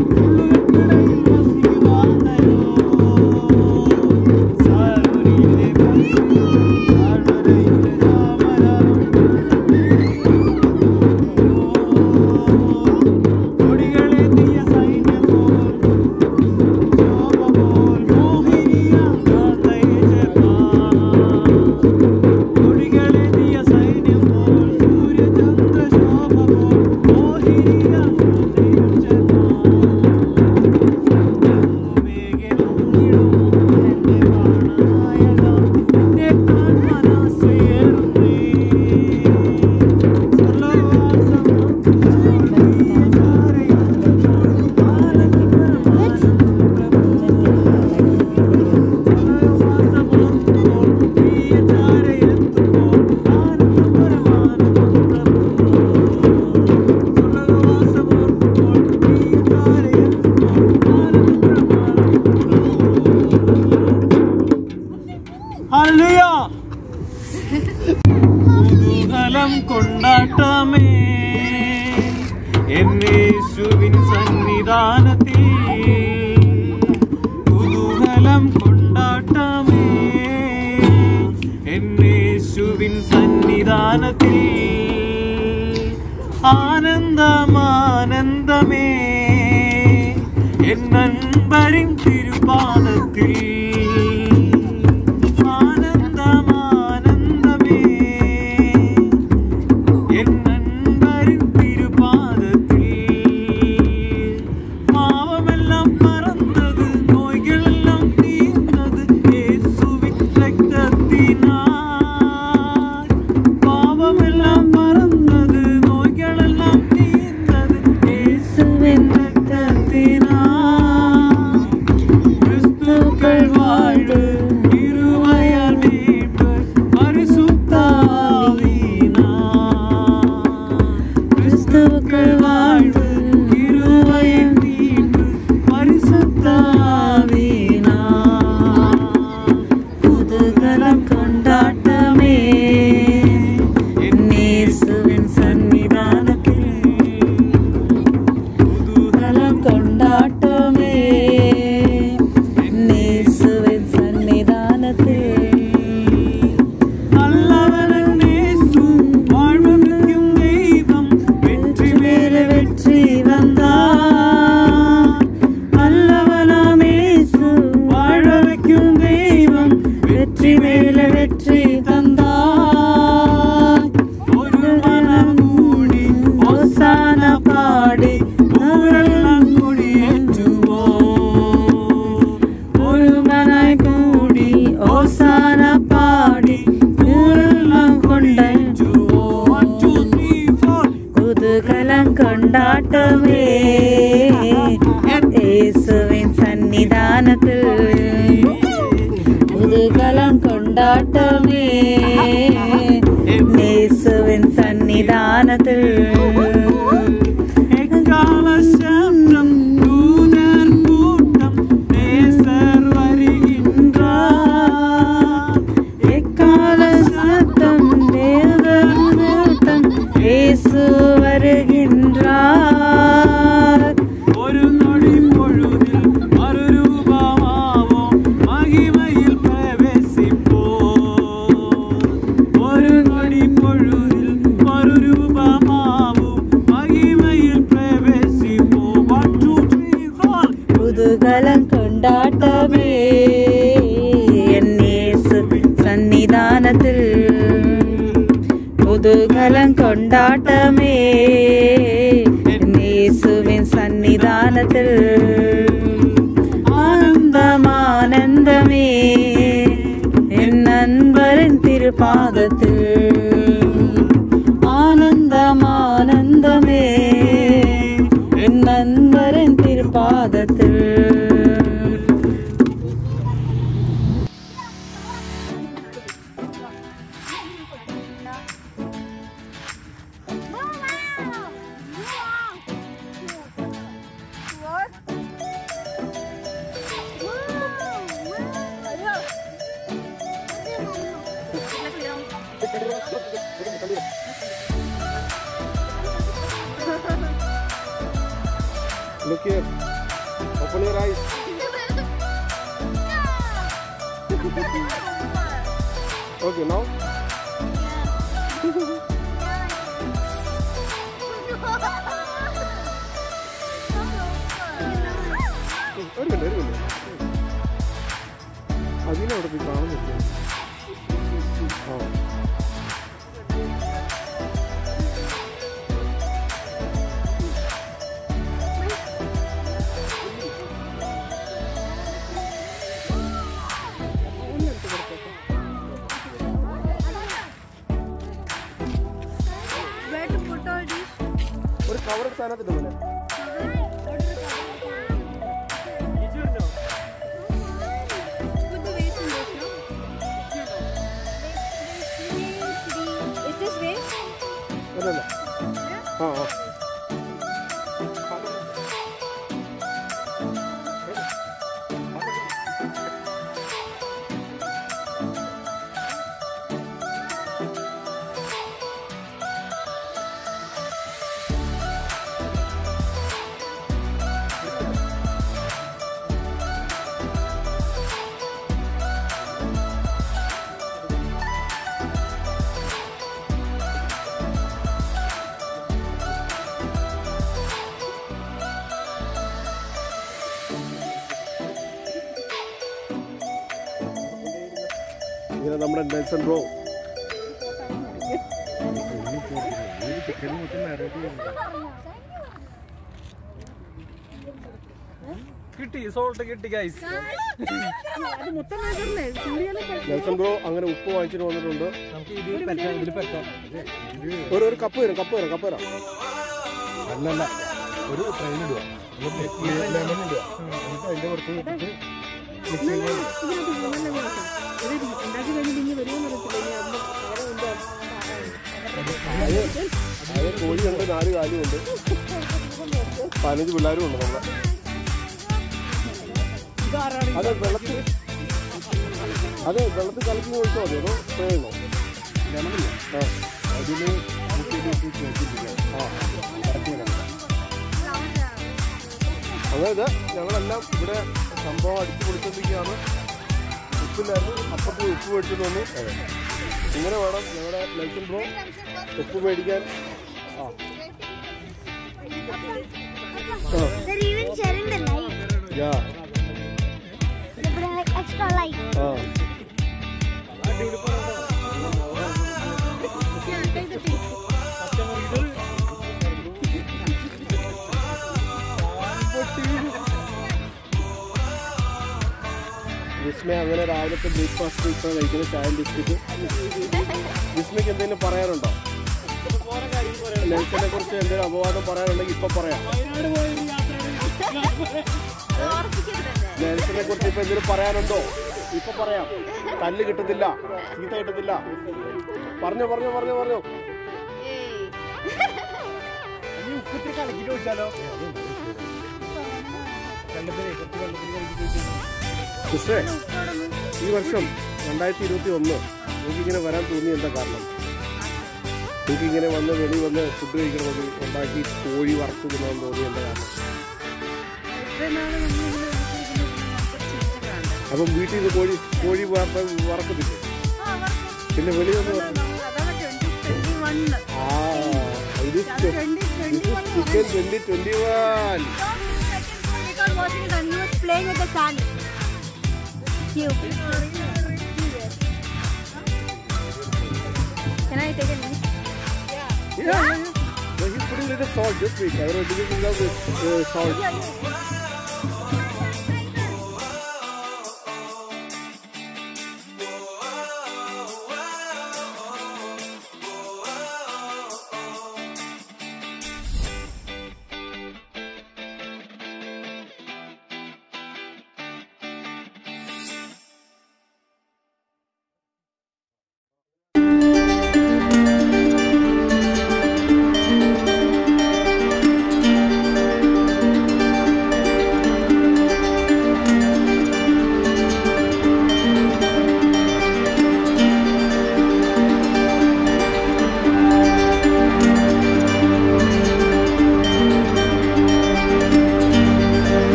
Thank you. ആനന്ദമാനന്ദമേ എന്നൻപരിൻ തിരുപാദത്തിൽ ആനന്ദമാനന്ദമേ എന്നൻപരിൻ തിരുപാദത്തിൽ പാവമെല്ലാം പറന്നത് നോയ്കളെല്ലാം തീർന്നത് യേശുവിൻ രക്തത്തിനാൽ പാവമെല്ലാം Three. களம் கொண்டாட்டமே. இயேசுவின் சன்னிதானத்தில் Look here. Open your eyes. Okay, now. ഒരു മിനിറ്റ് ഒരു മിനിറ്റ് അതിനവിടെ പോയി കാണുന്നില്ല ആ ಅವ್ರಿಗೆ ಸಹ ಅನ್ನೋದು ಮನೆ ಅಲ್ಲ ಹಾಂ ಹಾಂ ഇങ്ങനെ നമ്മുടെ നെൽസൺ ബ്രോ. കിട്ടി സോൾട്ട് കിട്ടി ഗൈസ് നെൽസൺ ബ്രോ അങ്ങനെ ഉപ്പ് വാങ്ങിച്ചിട്ട് വന്നിട്ടുണ്ട്. ഒരു ഒരു കപ്പ് തരാം കപ്പ് തരാം കപ്പ് തരാം. അല്ലല്ല ഒരു ട്രെയിൻ ഇടുക. ലെമൺ ഇടുക. അതിന്റെ പുറത്ത് മിക്സ് ചെയ്യുക. കോഴിയുണ്ട് നാല് കാലുമുണ്ട് പതിനഞ്ച് പിള്ളേരും ഉണ്ട് നമ്മളെ അതെ വെള്ളത്തിൽ അതെ വെള്ളത്തിൽ കലക്കി ഒഴിച്ചാൽ മതി അതോ ചെയ്യണോ ലെമണില്ലേ അതായത് ഞങ്ങളെല്ലാം ഇവിടെ സംഭവം അടിച്ചു പൊളിച്ചോണ്ടിരിക്കുകയാണ്. ഉപ്പില്ലായിരുന്നു അപ്പുറത്ത് ഉപ്പ് മേടിച്ചിട്ട് വന്നു ഇങ്ങനെ വേണം ഞങ്ങളുടെ ലൈസൻ ബ്രോ ഉപ്പ് മേടിക്കാൻ. ആ. ആ. വിസ്മയ അങ്ങനെ രാവിലത്തെ ബ്രേക്ക്ഫാസ്റ്റ് ഇപ്പോൾ കഴിക്കുന്ന ചായ ബിസ്ക്കറ്റ് വിസ്മയ്ക്ക് എന്തെങ്കിലും പറയാനുണ്ടോ നെൽസനെ കുറിച്ച് എന്തെങ്കിലും അപവാദം പറയാനുണ്ടെങ്കിൽ ഇപ്പൊ പറയാം. നെൽസനെ കുറിച്ച് ഇപ്പൊ എന്തെങ്കിലും പറയാനുണ്ടോ? ഇപ്പൊ പറയാം. തല്ല് കിട്ടത്തില്ല ചീത്ത കിട്ടത്തില്ല. പറഞ്ഞു പറഞ്ഞു പറഞ്ഞു പറഞ്ഞോ. കലക്കിട്ട് വെച്ചാലോ രണ്ടുപേരെ കുറച്ച് വെള്ളത്തിൽ വെച്ചാലോ സിസ്റ്ററെ ഈ വർഷം രണ്ടായിരത്തി ഇരുപത്തി ഒന്ന് എനിക്കിങ്ങനെ വരാൻ തോന്നി എന്താ കാരണം എനിക്കിങ്ങനെ വന്ന് വെളി വന്ന് ഫുഡ് കഴിക്കണമെന്ന് ഉണ്ടാക്കി കോഴി വറുത്ത് തിന്നാൻ തോന്നി എന്താ കാരണം അപ്പം വീട്ടിൽ നിന്ന് കോഴി കോഴി വറ- വറക്കത്തില്ലേ പിന്നെ വെളി വന്ന് ആ ഇത് twenty twenty one playing with the sun. cute. Can I take it? Yeah. Yeah. yeah. So he's putting little salt this week. Everyone is in love with uh, salt. Yeah, yeah.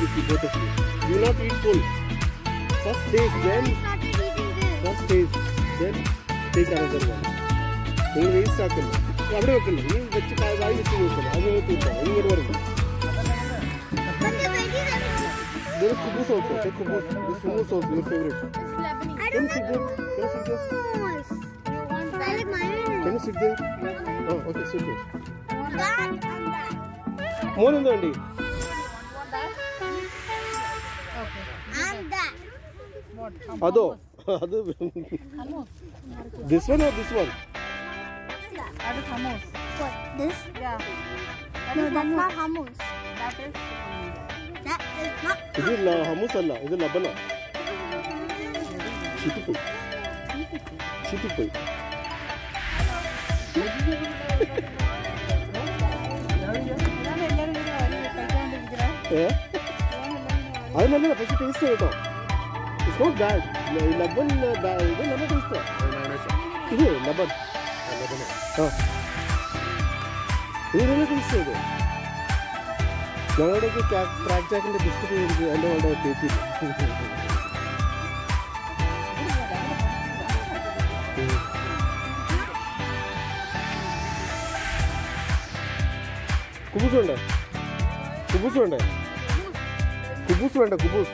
you see both you. Do not eat full. First taste, then first taste, then take another one. நீங்கள் waste ஆக்கணும் அப்படியே வைக்கணும் நீ வச்சு காய் வாய் வச்சு வைக்கணும் அது ஊற்றி வைக்கணும் இங்கே வரணும் There is kubu sauce. Take kubu. This kubu sauce your favorite. It's Lebanese. I don't Can you sit there? Can you sit there? I like mine. Can you sit there? Oh, okay, sit there. That and that. More than that. അതോ അത് this one or this one What? This? Yeah. No, that's not hummus. That is. That is not. ഇത് ല- hummus അല്ല ഇത് ലബന ചീറ്റിപ്പോയി ചീറ്റിപ്പോയി ഏ അത് നല്ലതാ പക്ഷെ ടേസ്റ്റ് കേട്ടോ ഇറ്റ്സ് നോട്ട് ബാഡ് ലബൻ ba- ഇത് നല്ല ടേസ്റ്റാ ഇത് ലബൻ ആ ഇത് നല്ല ടേസ്റ്റ് ചെയ്തു ഞങ്ങളുടെയൊക്കെ ക്രാക്ക് ജാക്കിന്റെ ബിസ്ക്കറ്റ് മേടിച്ച് എന്റെ കൊണ്ട് തേച്ചില്ല കുബൂസ് വേണ്ടേ കുബൂസ് വേണ്ടേ കുബൂസ് വേണ്ട കുബൂസ്